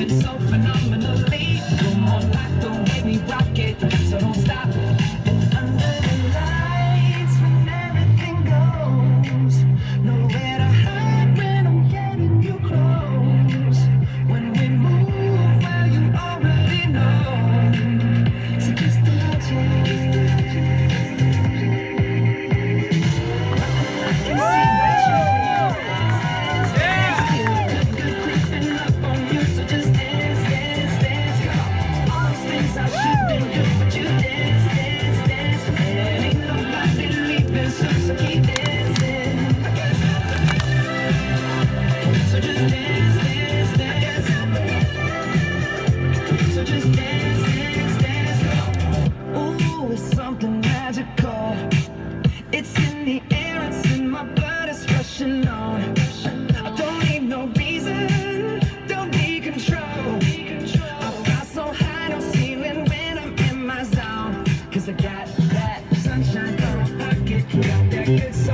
moving so phenomenally. Come on, like the way we rock it.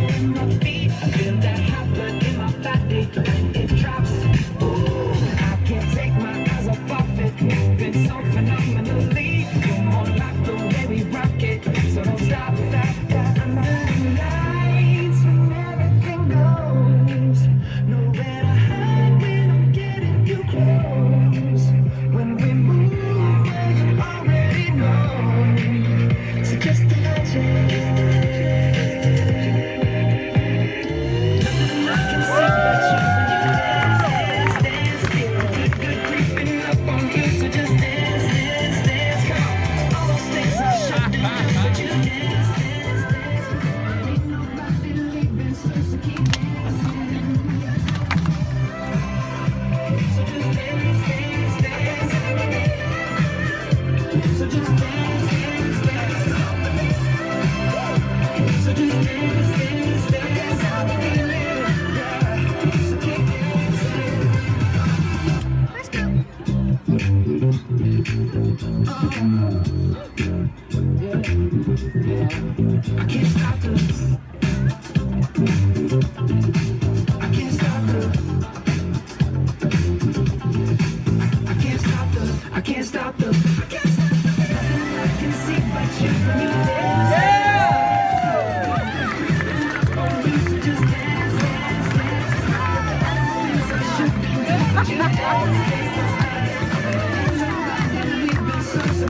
I feel that happening in my body. I can't stop the. I can't stop the. I can't stop the. I can't stop the. Yeah.